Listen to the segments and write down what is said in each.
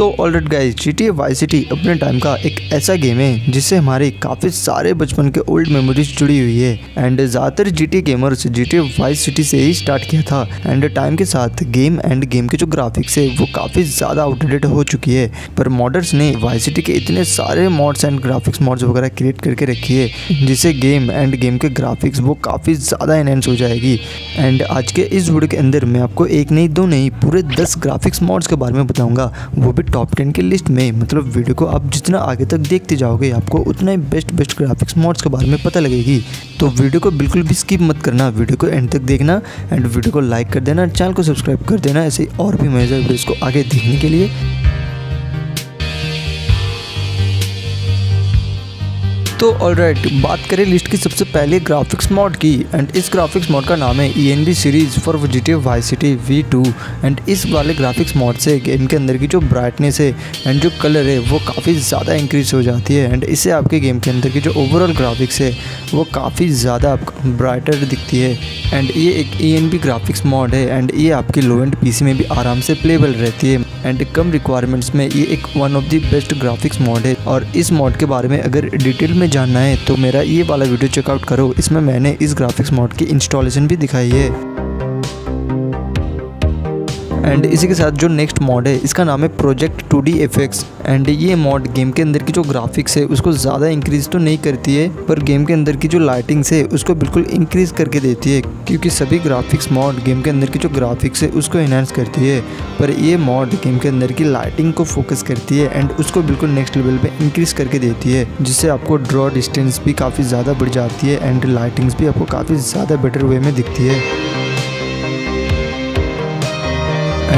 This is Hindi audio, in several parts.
तो alright guys G T Y अपने टाइम का एक ऐसा गेम है, जिससे हमारे काफ़ी सारे बचपन के ओल्ड मेमोरीज जुड़ी हुई है। एंड ज़्यादातर G T gamers G T Y city से ही स्टार्ट किया था। एंड टाइम के साथ गेम एंड गेम के जो ग्राफिक्स है, वो काफ़ी ज़्यादा आउटडेटेड हो चुकी है। पर मॉडर्स ने वाई सिटी के इतने सारे मॉड्स एंड ग्राफिक्स मॉड्स वगैरह क्रिएट करके रखी है, जिससे गेम एंड गेम के ग्राफिक्स वो काफ़ी ज़्यादा एनहेंस हो जाएगी। एंड आज के इस वीडियो के अंदर मैं आपको एक नहीं, दो नहीं, पूरे दस ग्राफिक्स मॉड्स के बारे में बताऊँगा। वो भी टॉप टेन के लिस्ट में मतलब वीडियो को आप जितना आगे तक देखते जाओगे, आपको उतना ही बेस्ट बेस्ट ग्राफिक्स मॉड्स के बारे में पता लगेगी। तो वीडियो को बिल्कुल भी स्किप मत करना वीडियो को एंड तक देखना एंड वीडियो को लाइक कर देना चैनल को सब्सक्राइब कर देना, ऐसे और भी मज़ेदार वीडियोज़ को आगे देखने के लिए। तो ऑलराइट बात करें लिस्ट की सबसे पहले ग्राफिक्स मॉड की एंड इस ग्राफिक्स मॉड का नाम है E N B series for G T Y city V two and इस वाले ग्राफिक्स मॉड से गेम के अंदर की जो ब्राइटनेस है एंड जो कलर है, वो काफ़ी ज़्यादा इंक्रीज हो जाती है एंड इससे आपके गेम के अंदर की जो ओवरऑल ग्राफिक्स है, वो काफ़ी ज़्यादा आपको ब्राइटर दिखती है एंड ये एक E N B graphics mod है एंड ये आपकी लो एंड पीसी में भी आराम से प्लेबल रहती है। एंड कम रिक्वायरमेंट्स में ये एक one of the best graphics mod है। और इस मॉड के बारे में अगर डिटेल में जानना है तो मेरा ये वाला वीडियो चेकआउट करो। इसमें मैंने इस ग्राफिक्स मॉड की इंस्टॉलेशन भी दिखाई है। एंड इसी के साथ जो नेक्स्ट मॉड है, इसका नाम है project two D effects and ये मॉड गेम के अंदर की जो ग्राफिक्स है, उसको ज़्यादा इंक्रीज तो नहीं करती है, पर गेम के अंदर की जो लाइटिंग्स है, उसको बिल्कुल इंक्रीज करके देती है, क्योंकि सभी ग्राफिक्स मॉड गेम के अंदर की जो ग्राफिक्स है, उसको इन्हांस करती है। पर ये मॉड गेम के अंदर की लाइटिंग को फोकस करती है एंड उसको बिल्कुल नेक्स्ट लेवल पर इंक्रीज करके देती है, जिससे आपको ड्रॉ डिस्टेंस भी काफ़ी ज़्यादा बढ़ जाती है एंड लाइटिंग्स भी आपको काफ़ी ज़्यादा बेटर वे में दिखती है।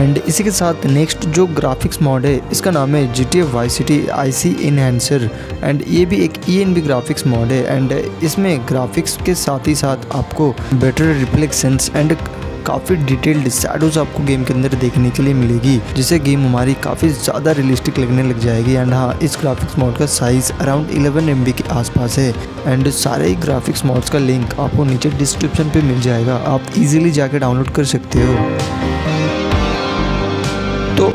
एंड इसी के साथ नेक्स्ट जो ग्राफिक्स मॉड है, इसका नाम है G T F Y C T I C enhancer and ये भी एक E N B graphics mod है। एंड इसमें ग्राफिक्स के साथ ही साथ आपको बेटर रिफ्लेक्शंस एंड काफ़ी डिटेल्ड शैडोज आपको गेम के अंदर देखने के लिए मिलेगी, जिससे गेम हमारी काफ़ी ज़्यादा रियलिस्टिक लगने लग जाएगी। एंड हाँ इस ग्राफिक्स मॉड का साइज़ अराउंड 11 एम के आसपास है। एंड सारे ही ग्राफिक्स मॉड्स का लिंक आपको नीचे डिस्क्रिप्शन पे मिल जाएगा। आप इजीली जाके डाउनलोड कर सकते हो।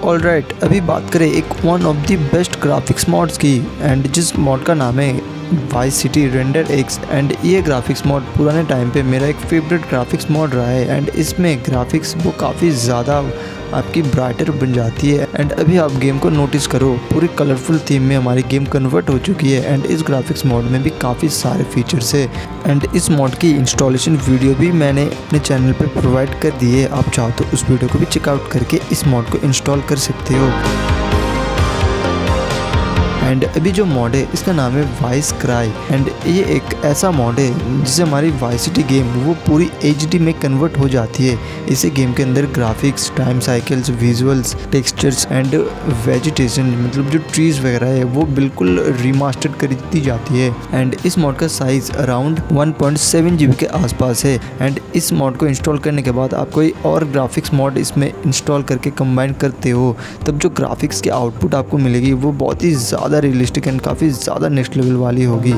ऑल राइट right, अभी बात करें एक one of the best graphics mods की एंड जिस मॉड का नाम है Y city render X and ये ग्राफिक्स मॉड पुराने टाइम पे मेरा एक फेवरेट ग्राफिक्स मॉड रहा है एंड इसमें ग्राफिक्स वो काफ़ी ज़्यादा आपकी ब्राइटर बन जाती है एंड अभी आप गेम को नोटिस करो, पूरी कलरफुल थीम में हमारी गेम कन्वर्ट हो चुकी है एंड इस ग्राफिक्स मोड में भी काफ़ी सारे फीचर्स है एंड इस मोड की इंस्टॉलेशन वीडियो भी मैंने अपने चैनल पर प्रोवाइड कर दी है, आप चाहो तो उस वीडियो को भी चेकआउट करके इस मोड को इंस्टॉल कर सकते हो। एंड अभी जो मॉड है, इसका नाम है वाइस क्राई एंड ये एक ऐसा मॉड है जिससे हमारी वाई सिटी गेम वो पूरी एच में कन्वर्ट हो जाती है. इसे गेम के अंदर graphics time cycles visuals textures and vegetation मतलब जो ट्रीज वगैरह है, वो बिल्कुल रिमास्टर्ड कर दी जाती है. एंड इस मॉड का साइज़ अराउंड 1.7 जीबी के आसपास है. एंड इस मॉड को इंस्टॉल करने के बाद आप कोई और ग्राफिक्स मॉड इसमें इंस्टॉल करके कंबाइन करते हो, तब जो ग्राफिक्स की आउटपुट आपको मिलेगी, वो बहुत ही ज़्यादा ज़्यादा रियलिस्टिक एंड काफ़ी ज़्यादा नेक्स्ट लेवल वाली होगी।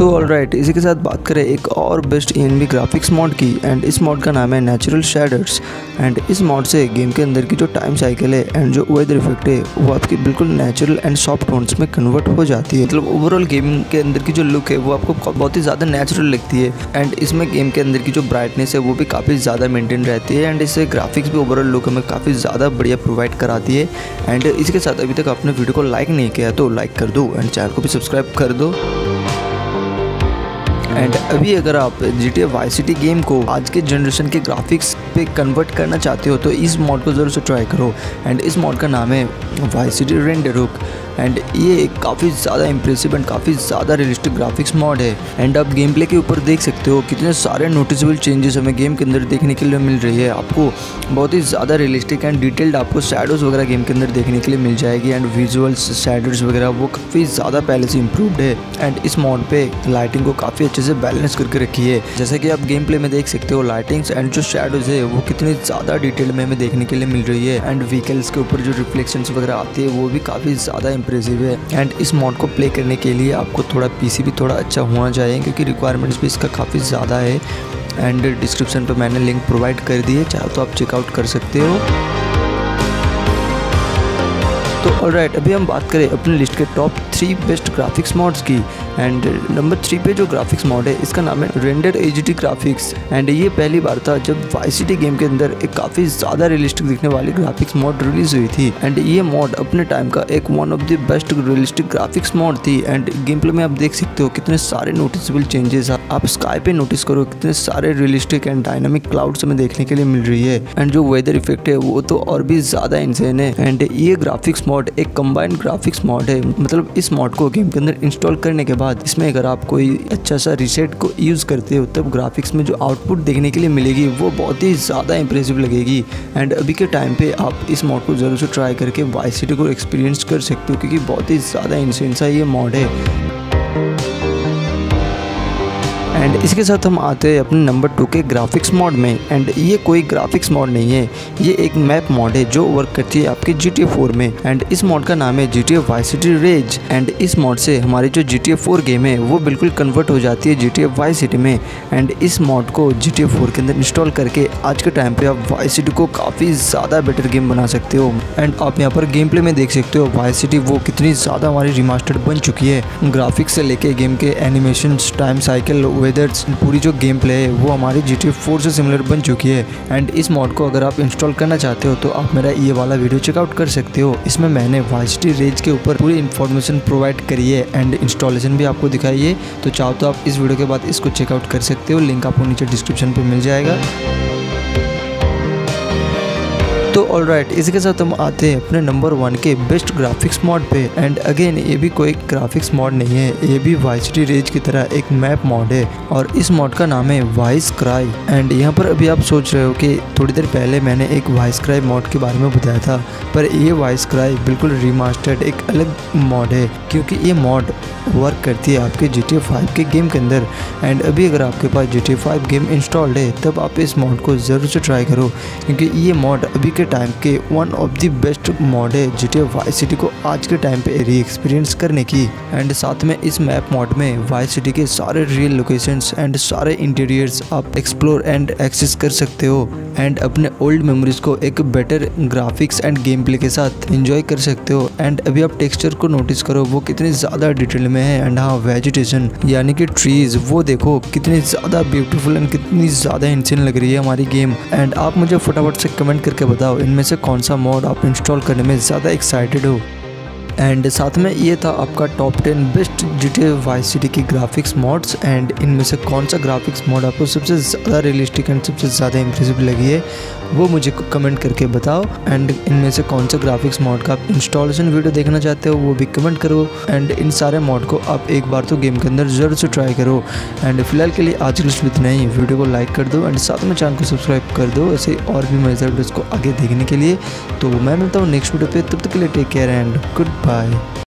तो ऑल राइट इसी के साथ बात करें एक और बेस्ट ई ग्राफिक्स मॉड की एंड इस मॉड का नाम है नेचुरल शेडर्स एंड इस मॉड से गेम के अंदर की जो टाइम साइकिल है एंड जो वेदर इफ़ेक्ट है, वो आपकी बिल्कुल नेचुरल एंड सॉफ्ट टोन्स में कन्वर्ट हो जाती है। मतलब ओवरऑल गेम के अंदर की जो लुक है, वो आपको बहुत ही ज़्यादा नेचुरल लगती है एंड इसमें गेम के अंदर की जो ब्राइटनेस है, वो भी काफ़ी ज़्यादा मेंटेन रहती है एंड इससे ग्राफिक्स भी ओवरऑल लुक हमें काफ़ी ज़्यादा बढ़िया प्रोवाइड कराती है एंड इसके साथ अभी तक आपने वीडियो को लाइक नहीं किया तो लाइक कर दो एंड चैनल को भी सब्सक्राइब कर दो। एंड अभी अगर आप G T Y C game को आज के जनरेशन के ग्राफिक्स पे कन्वर्ट करना चाहते हो तो इस मॉड को ज़रूर से ट्राई करो। एंड इस मॉड का नाम है वाई सी रेंडरुक एंड ये काफ़ी ज़्यादा इंप्रेसिव एंड काफ़ी ज़्यादा रियलिस्टिक ग्राफिक्स मॉड है। एंड आप गेम प्ले के ऊपर देख सकते हो कितने सारे नोटिसेबल चेंजेस हमें गेम के अंदर देखने के लिए मिल रही है। आपको बहुत ही ज़्यादा रियलिस्टिक एंड डिटेल्ड आपको शेडोज़ वगैरह गेम के अंदर देखने के लिए मिल जाएगी। एंड विजुअल्स शेडोज़ वगैरह वो काफ़ी ज़्यादा पहले से इम्प्रूवड है। एंड इस मॉड पे लाइटिंग को काफ़ी अच्छे से बैलेंस करके रखी है। जैसे कि आप गेम प्ले में देख सकते हो लाइटिंग्स एंड जो शेडोज़ है वो कितनी ज़्यादा डिटेल में हमें देखने के लिए मिल रही है। एंड व्हीकल्स के ऊपर जो रिफ्लेक्शन वगैरह आती है, वो भी काफ़ी ज़्यादा इंप्रेसिव है। एंड इस मॉड को प्ले करने के लिए आपको थोड़ा पीसी भी थोड़ा अच्छा होना चाहिए, क्योंकि रिक्वायरमेंट्स भी इसका काफ़ी ज़्यादा है। एंड डिस्क्रिप्शन पर मैंने लिंक प्रोवाइड कर दी है, चाहे तो आप चेकआउट कर सकते हो। तो ऑल राइट अभी हम बात करें अपनी लिस्ट के top three best graphics mods की। एंड नंबर थ्री पे जो ग्राफिक्स मॉड है, इसका नाम है रेंडर एच ग्राफिक्स एंड ये पहली बार था जब वाई गेम के अंदर एक काफ़ी ज़्यादा रियलिस्टिक दिखने वाली ग्राफिक्स मॉड रिलीज़ हुई थी. एंड ये मॉड अपने टाइम का एक one of the best realistic graphics mod थी. एंड गेम प्ले में आप देख सकते हो कितने सारे नोटिसबल चेंजेस आप स्काई पे नोटिस करो कितने सारे रियलिस्टिक एंड डायनामिक क्लाउड्स हमें देखने के लिए मिल रही है. एंड जो वेदर इफ़ेक्ट है, वो तो और भी ज़्यादा इंसेन है. एंड ये ग्राफिक्स मॉड एक कंबाइंड ग्राफिक्स मॉड है. मतलब इस मॉड को गेम के अंदर इंस्टॉल करने के बाद इसमें अगर आप कोई अच्छा सा रिसेट को यूज़ करते हो, तब ग्राफिक्स में जो आउटपुट देखने के लिए मिलेगी, वो बहुत ही ज़्यादा इंप्रेसिव लगेगी। एंड अभी के टाइम पे आप इस मॉड को ज़रूर से ट्राई करके वाई सिटी को एक्सपीरियंस कर सकते हो, क्योंकि बहुत ही ज़्यादा इंसेंसा ये मॉड है। एंड इसके साथ हम आते हैं अपने नंबर टू के ग्राफिक्स मॉड में। एंड ये कोई ग्राफिक्स मॉड नहीं है। ये एक मैप मॉड है जो वर्क करती है आपके जी टी में। एंड इस मॉड का नाम है G T Y city rage and इस मॉड से हमारी जो जी टी गेम है, वो बिल्कुल कन्वर्ट हो जाती है जी टी वाई सिटी में। एंड इस मॉड को जी टी फोर के अंदर इंस्टॉल करके आज के टाइम पे आप वाई सिटी को काफ़ी ज़्यादा बेटर गेम बना सकते हो। एंड आप यहाँ पर गेम प्ले में देख सकते हो वाई सिटी वो कितनी ज़्यादा हमारी रिमास्टर्ड बन चुकी है। ग्राफिक्स से लेके गेम के एनिमेशन टाइम साइकिल वेदर्स पूरी जो गेम प्ले है, वो हमारी जी टी फोर से सिमिलर बन चुकी है। एंड इस मॉड को अगर आप इंस्टॉल करना चाहते हो तो आप मेरा ये वाला वीडियो चेकआउट कर सकते हो। इसमें मैंने वाइसटी रेंज के ऊपर पूरी इन्फॉर्मेशन प्रोवाइड करी है एंड इंस्टॉलेशन भी आपको दिखाई है। तो चाहो तो आप इस वीडियो के बाद इसको चेकआउट कर सकते हो। लिंक आपको नीचे डिस्क्रिप्शन पर मिल जाएगा। तो ऑल राइट इसी के साथ हम आते हैं अपने नंबर वन के बेस्ट ग्राफिक्स मॉड पे। एंड अगेन ये भी कोई ग्राफिक्स मॉड नहीं है, ये भी वाइसिटी रेज की तरह एक मैप मॉड है। और इस मॉड का नाम है वाइस क्राई एंड यहाँ पर अभी आप सोच रहे हो कि थोड़ी देर पहले मैंने एक वाइस क्राई मॉड के बारे में बताया था, पर ये वाइस क्राई बिल्कुल रिमास्टर्ड एक अलग मॉड है, क्योंकि ये मॉड वर्क करती है आपके जी टी के गेम के अंदर। एंड अभी अगर आपके पास जी टी गेम इंस्टॉल्ड है, तब आप इस मॉड को ज़रूर से ट्राई करो, क्योंकि ये मॉड अभी के टाइम के one of the best mod है जी टी वाई सिटी को आज के टाइम पे री एक्सपीरियंस करने की। एंड साथ में इस मैप मॉड में वाई सिटी के सारे रियल लोकेशंस एंड सारे इंटीरियर्स आप एक्सप्लोर एंड एक्सेस कर सकते हो। एंड अपने ओल्ड मेमोरीज को एक better graphics and game play के साथ इंजॉय कर सकते हो। एंड अभी आप टेक्सचर को नोटिस करो, वो कितनी ज़्यादा डिटेल में है। एंड हाँ वेजिटेशन यानी कि ट्रीज वो देखो कितनी ज़्यादा ब्यूटीफुल एंड कितनी ज़्यादा इंसिन लग रही है हमारी गेम एंड आप मुझे फटाफट से कमेंट करके बताओ इनमें से कौन सा मोड आप इंस्टॉल करने में ज़्यादा एक्साइटेड हो? एंड साथ में ये था आपका top ten best G T Y C की ग्राफिक्स मॉड्स एंड इनमें से कौन सा ग्राफिक्स मॉड आपको सबसे ज़्यादा रियलिस्टिक एंड सबसे ज़्यादा इंप्रेसिव लगी है, वो मुझे कमेंट करके बताओ। एंड इनमें से कौन सा ग्राफिक्स मॉड का आप इंस्टॉलेशन वीडियो देखना चाहते हो, वो भी कमेंट करो। एंड इन सारे मॉड को आप एक बार तो गेम के अंदर ज़रूर से ट्राई करो। एंड फ़िलहाल के लिए आज की लिस्ट इतना ही। वीडियो को लाइक कर दो एंड साथ में चैनल को सब्सक्राइब कर दो, ऐसे और भी मज़ेदार वीडियोज़ को आगे देखने के लिए। तो मैं मिलता हूँ नेक्स्ट वीडियो पर तब तक के लिए take care and good bye Bye.